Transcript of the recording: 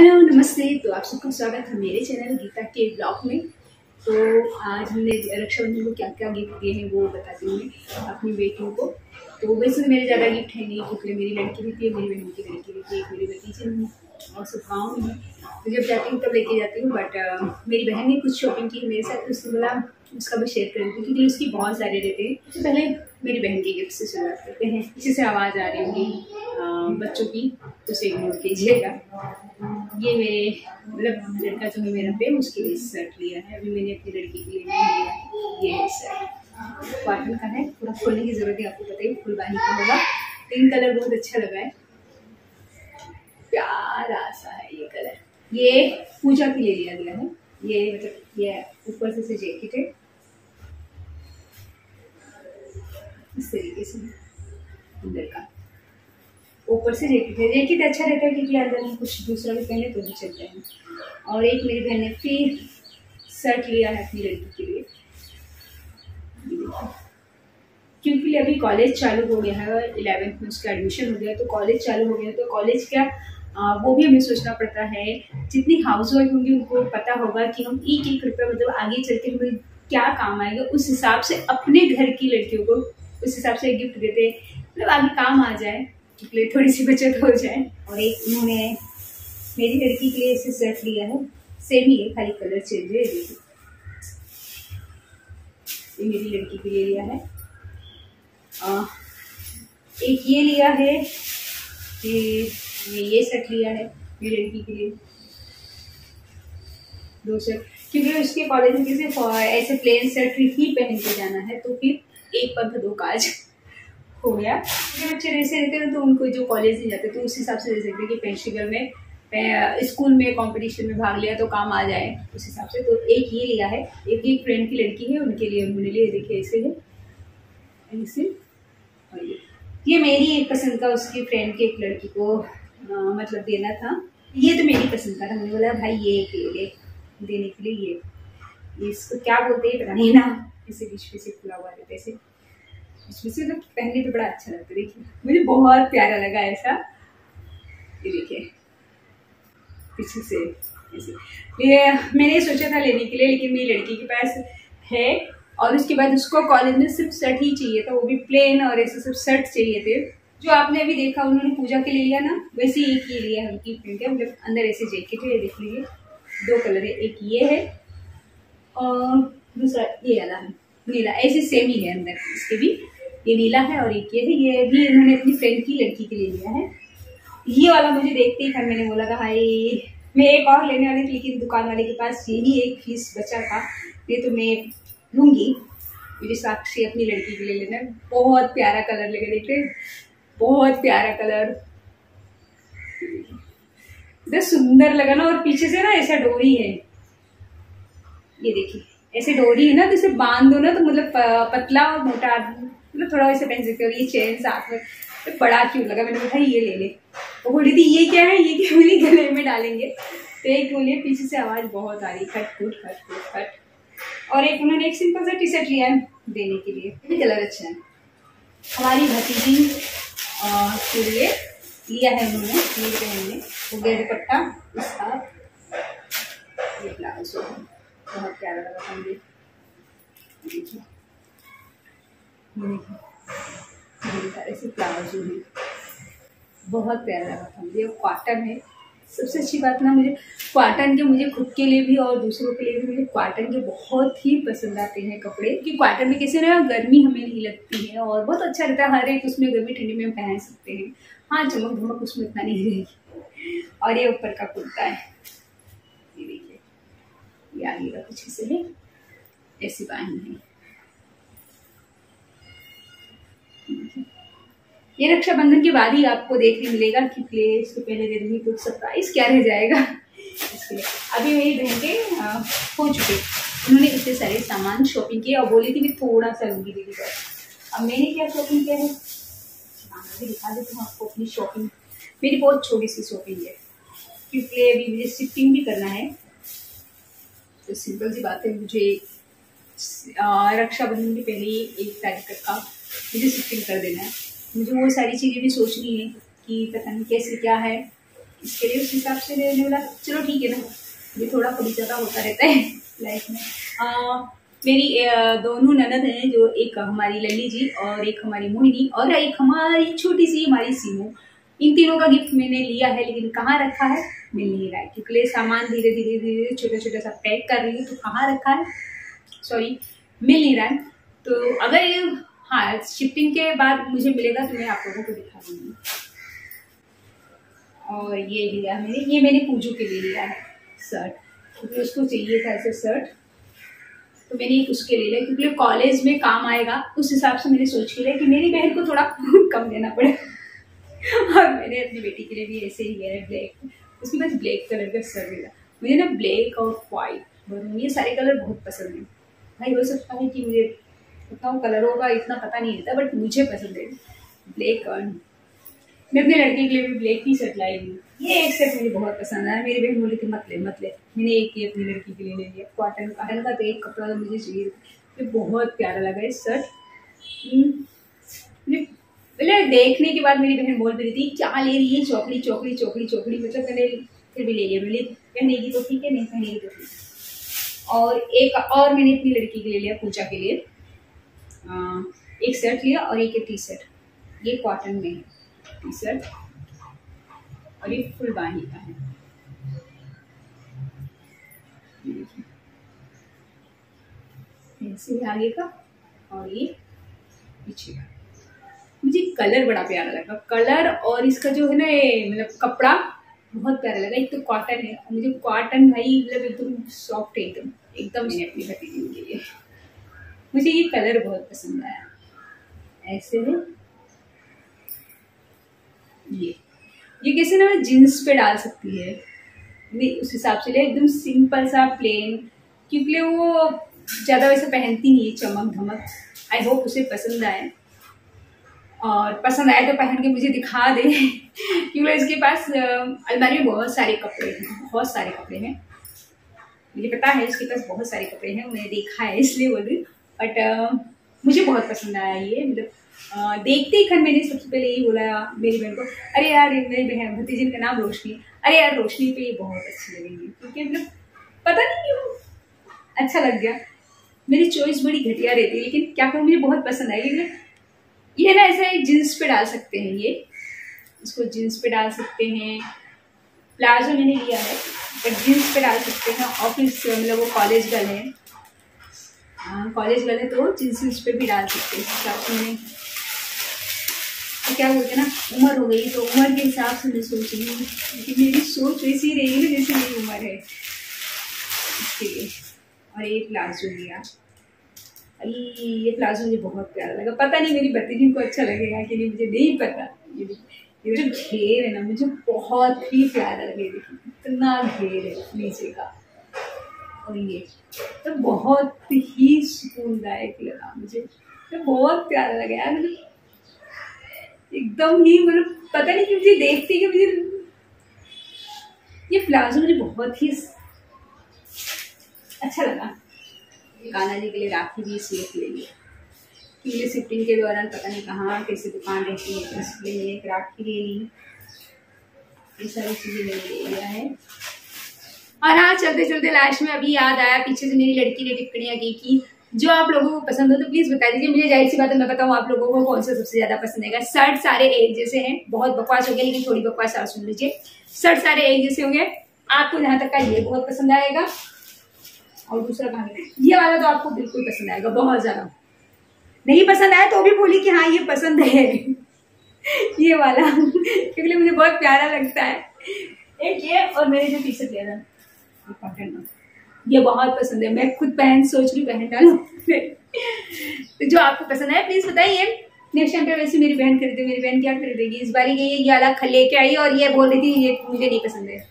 Hello, नमस्ते। तो आप सबका स्वागत है मेरे चैनल गीता के ब्लॉग में। तो आज हमने रक्षाबंधन को क्या क्या गिफ्ट दिए हैं वो बताती हूँ मैं अपनी बेटियों को। तो वैसे तो मेरे ज़्यादा गिफ्ट है नहीं, क्योंकि मेरी लड़की भी थी, मेरी बहन की लड़की भी थी मेरी भतीजी में और सब गाँव में तो जब जाती हूँ तब लेके जाती हूँ बट मेरी बहन ने कुछ शॉपिंग की मेरे साथ उसने बोला, उसका भी शेयर कर दी, क्योंकि उसकी बहुत सारे रहते हैं। तो पहले मेरी बहन के गिफ्ट से शुरुआत करते हैं। इसी से आवाज़ आ रही होगी बच्चों की तो उसे इग्नोर कीजिएगा ये मेरे मतलब लड़का जो है मेरा प्रेम, उसके लिए शर्ट लिया है। अभी मैंने अपनी लड़की के लिए लिया ये है शर्ट कॉटन का है थोड़ा खोलने की ज़रूरत है, आपको पता ही फुलबानी का होगा। पिंक कलर बहुत अच्छा लगा है। प्यारा सा है ये कलर ये पूजा के लिए लिया गया है। ये मतलब ये ऊपर से जैकेट है। इस तरीके से। अंदर का। ऊपर से जैकेट जैकेट अच्छा रहता है क्योंकि अंदर में कुछ दूसरा भी पहने तो भी चलते हैं। और एक मेरी बहन ने फिर शर्ट लिया है अपनी लड़की के लिए। क्योंकि अभी कॉलेज चालू हो गया है इलेवेंथ में उसका एडमिशन हो गया तो कॉलेज चालू हो गया तो कॉलेज क्या आ, वो भी हमें सोचना पड़ता है जितनी हाउस वाइफ होंगी उनको पता होगा कि हम एक एक रुपया मतलब आगे चल के हमें क्या काम आएगा उस हिसाब से अपने घर की लड़कियों को उस हिसाब से गिफ्ट देते हैं मतलब आगे काम आ जाए। इसलिए थोड़ी सी बचत हो जाए। और एक उन्होंने मेरी लड़की के लिए इसे सेट लिया है सेम ही है खाली कलर चेंज है ये। मेरी लड़की के लिए लिया है। आ, एक ये लिया है कि ये सेट लिया है मेरी लड़की के लिए। दो सेट क्योंकि उसके कॉलेज में किसी ऐसे प्लेन सेट ही पहन के जाना है तो फिर एक पंख दो काज। हो गया। जो बच्चे ऐसे रहते हैं तो उनको जो कॉलेज नहीं जाते तो उस हिसाब से दे सकते कि फेस्टिवल में स्कूल में कंपटीशन में भाग लिया तो काम आ जाए उस हिसाब से। तो एक ये लिया है एक एक फ्रेंड की लड़की है उनके लिए उन्होंने लिए देखिए ऐसे है। ऐसे। और ये। ये मेरी एक पसंद का उसकी फ्रेंड की एक लड़की को आ, मतलब देना था। ये तो मेरी पसंद का था। मैंने बोला भाई ये एक ले देने के लिए ये इसको क्या बोलते हैं पता नहीं ना। इसे बीच में से खुला हुआ रहता ऐसे से तो पहनने पे बड़ा अच्छा लगता है, देखिए। मुझे बहुत प्यारा लगा ऐसा। ये देखिए। पीछे से, ऐसे। ये मैंने सोचा था लेने के लिए, लेकिन मेरी लड़की के पास है, और उसके बाद उसको कॉलेज में सिर्फ़ शर्ट ही चाहिए था, वो भी प्लेन और ऐसे सिर्फ़ शर्ट चाहिए थे। जो आपने अभी देखा, उन्होंने पूजा के लिए लिया ना, वैसे एक ही लिया है उनकी प्रिंट है मतलब अंदर ऐसे जैकेट है, देख लीजिए। दो कलर है, एक ये है, और दूसरा ये वाला है, नीला। ऐसे सेम ही है अंदर, इसके भी। ये नीला है और एक ये है। ये भी इन्होंने अपनी फ्रेंड की लड़की के लिए लिया है। ये वाला मुझे देखते ही था मैंने बोला था भाई मैं एक और लेने वाली थी, लेकिन दुकान वाले के पास यही एक फ़ीस बचा था। ये तो मैं लूँगी। मुझे साक्षी अपनी लड़की के लिए लेना बहुत प्यारा कलर लेके देखते बहुत प्यारा कलर इतना सुंदर लगा ना, और पीछे से ना ऐसा डोरी है। ये देखिए, ऐसे डोरी है ना तो इसे बाँध दो ना तो मतलब पतला और मोटा मतलब थोड़ा वैसे पहन सकते हो ये चेन साथ में तो बड़ा क्यों लगा? मैंने बोला ये ले ले। वो बोली थी ये क्या है? ये क्या मेरी गले में डालेंगे? तो एक बोलिए पीछे से आवाज़ बहुत आ रही खट खुट खट खुट खट। और एक उन्होंने एक सिंपल सा टी शर्ट लिया है देने के लिए। ये कलर अच्छा है। हमारी भतीजी के लिए लिया है उन्होंने, ये बहन ने वो गया दुपट्टा इसका ये है। बहुत प्यारा लगा मुझे। देखिए। ऐसे प्लाजो है बहुत प्यारा लगा था मुझे। कॉटन है। सबसे अच्छी बात ना मुझे क्वाटन के मुझे खुद के लिए भी और दूसरों के लिए भी मुझे क्वाटन के बहुत ही पसंद आते हैं कपड़े। कि क्वाटन में कैसे ना, गर्मी हमें नहीं लगती है और बहुत अच्छा रहता है। हर एक उसमें गर्मी ठंडी में पहन सकते हैं। हाँ चमक धमक उसमें इतना नहीं रहेगी। और ये ऊपर का कुर्ता है। ये देखिए। ये आगे का कुछ ऐसे है ऐसी बाही है। ये रक्षाबंधन के बाद ही आपको देखने मिलेगा कि प्ले इसको पहले दे दूँगी कुछ सरप्राइज़ क्या रह जाएगा। इसके अभी मेरी बहन के हो चुके। उन्होंने इतने सारे सामान शॉपिंग किए और बोली थी कि थोड़ा सा लूँगी दीदी पर अब मैंने क्या शॉपिंग किया है? दिखा देती हूँ आपको अपनी शॉपिंग मेरी बहुत छोटी सी शॉपिंग है। क्योंकि अभी मुझे शिफ्टिंग भी करना है। तो सिंपल सी बात है, मुझे रक्षाबंधन के पहले एक तारीख तक का मुझे शिफ्टिंग कर देना है। मुझे वो सारी चीज़ें भी सोचनी है कि पता नहीं कैसे क्या है। इसके लिए उस हिसाब से लेने वाला चलो ठीक है ना ये थोड़ा थोड़ी ज़्यादा होता रहता है लाइफ में। आ, मेरी दोनों ननद हैं जो एक हमारी लल्ली जी और एक हमारी मोहिनी और एक हमारी छोटी सी हमारी सीमू। इन तीनों का गिफ्ट मैंने लिया है लेकिन कहाँ रखा है? मिल नहीं रहा है क्योंकि सामान धीरे धीरे धीरे छोटा छोटा सा पैक कर रही हूँ तो कहाँ रखा है? सॉरी मिल नहीं रहा है। तो अगर हाँ शिफ्टिंग के बाद मुझे मिलेगा तो मैं आप लोगों को दिखा दूँगी। और ये लिया मैंने, ये मैंने पूजू के लिए लिया है शर्ट क्योंकि उसको चाहिए था ऐसे शर्ट तो मैंने उसके लिए लिया, क्योंकि कॉलेज में काम आएगा, उस हिसाब से मैंने सोच के लिया कि मेरी बहन को थोड़ा कम देना पड़े। और मैंने अपनी बेटी के लिए भी ऐसे ही लिया है ब्लैक उसके बाद ब्लैक कलर का सर मिला मुझे ना ब्लैक और वाइट ये सारे कलर बहुत पसंद है। भाई हो सकता है कि मुझे उतना कलरों का इतना पता नहीं रहता बट मुझे पसंद है। ब्लैक और मैं अपने लड़के के लिए भी ब्लैक टी शर्ट लाई हूँ ये एक सेट मुझे बहुत पसंद आया। मेरी बहन बोली थी मत ले मत ले। मैंने एक ही अपनी लड़की के लिए ले लिया। कॉटन कॉटन का तो एक कपड़ा तो मुझे चाहिए मुझे बहुत प्यारा लगा इस शर्ट पहले देखने के बाद मेरी बहन बोल रही थी, क्या ले रही है? चौकड़ी चौकड़ी चौकड़ी चौकड़ी। मतलब मैंने फिर भी ले लिया। मैंने पहनेगी तो ठीक है, नहीं पहनेगी तो ठीक। और एक और मैंने अपनी लड़की के लिए लिया, पूजा के लिए। एक शर्ट लिया और एक टी शर्ट ये कॉटन में है टी शर्ट और ये फुल बाही का है. ऐसे आगे का और ये पीछे का. मुझे कलर बड़ा प्यारा लगा. कलर और इसका जो है ना मतलब कपड़ा बहुत प्यारा लगा. एक तो कॉटन है और मुझे कॉटन भाई मतलब एकदम सॉफ्ट है एकदम. एकदम मैंने अपनी भतीजी के लिए. मुझे ये कलर बहुत पसंद आया। ऐसे है। ये। ये कैसे ना जीन्स पे डाल सकती है। नहीं उस हिसाब से ले, एकदम सिंपल सा प्लेन क्योंकि वो ज़्यादा वैसे पहनती नहीं है चमक धमक आई होप उसे पसंद आए। और पसंद आए तो पहन के मुझे दिखा दे क्योंकि इसके पास अलमारी में बहुत सारे कपड़े हैं, बहुत सारे कपड़े हैं। मुझे पता है इसके पास बहुत सारे कपड़े हैं उन्हें देखा है, इसलिए बोल रही बट मुझे बहुत पसंद आया ये मतलब देखते ही खन मैंने सबसे पहले यही बोला मेरी बहन को, अरे यार मेरी बहन, भतीजी का नाम रोशनी। अरे यार, रोशनी पे ये बहुत अच्छी लगेगी, क्योंकि मतलब पता नहीं क्यों अच्छा लग गया। मेरी चॉइस बड़ी घटिया रहती है, लेकिन क्या करूँ, मुझे बहुत पसंद आई, लेकिन ये ना ऐसे जीन्स पे डाल सकते हैं ये, इसको जीन्स पे डाल सकते हैं। प्लाजो मैंने लिया है बट जीन्स पे डाल सकते हैं ऑफ़िस मतलब वो कॉलेज गर्ल है। कॉलेज है तो जीन्स जीन्स पे भी डाल सकते हैं हिसाब से तो क्या बोलते हैं ना, उम्र हो गई तो उम्र के हिसाब से मैं सोच रही हूँ, लेकिन मेरी सोच वैसी रहेगी ना जैसे मेरी उम्र है। और ये प्लाजो लिया। अरे ये प्लाजो मुझे बहुत प्यारा लगा। पता नहीं मेरी भतीजी को अच्छा लगेगा कि नहीं, मुझे नहीं पता। ये ये जो घेर है ना, मुझे बहुत ही प्यारा लगे, इतना घेर है नीचे का। और ये तो बहुत ही सुकूनदायक लगा मुझे। तो बहुत प्यारा लगा यार मतलब एकदम ही मतलब पता नहीं कि मुझे देखती कि मुझे ये प्लाजो मुझे बहुत ही अच्छा लगा। कान्हा जी के लिए राखी भी इसलिए ले लिया क्योंकि शिफ्टिंग के दौरान पता नहीं कहाँ, कैसे दुकान रहती है, इसलिए मैंने एक राखी ले ली। ये सारी चीज़ें मैंने ले लिया है। और हाँ चलते चलते लास्ट में अभी याद आया, पीछे से मेरी लड़की ने टिप्पणियाँ की कि जो आप लोगों को पसंद हो तो प्लीज़ बता दीजिए। मुझे ज़ाहिर सी बात है, मैं बताऊँ आप लोगों को कौन सा सबसे ज़्यादा पसंद है। शर्ट सारे एक जैसे हैं, बहुत बकवास हो गया, लेकिन थोड़ी बकवास आप सुन लीजिए। शर्ट सारे एक जैसे होंगे। आपको जहाँ तक का ये बहुत पसंद आएगा। और दूसरा कहानी ये वाला तो आपको बिल्कुल पसंद आएगा, बहुत ज़्यादा। नहीं पसंद आया तो भी बोली कि हाँ ये पसंद है। ये वाला, क्योंकि मुझे बहुत प्यारा लगता है। एक ये और मेरे जो टी शर्ट लेना ये बहुत पसंद है। मैं खुद पहन सोच रही पहन डालू। तो जो आपको पसंद है प्लीज़ बताइए। नेक्स्ट टाइम पे वैसे मेरी बहन खरीदे, मेरी बहन क्या खरीदेगी? इस बार ये ये अलग लेके आई और ये बोल रही थी, ये मुझे नहीं पसंद है।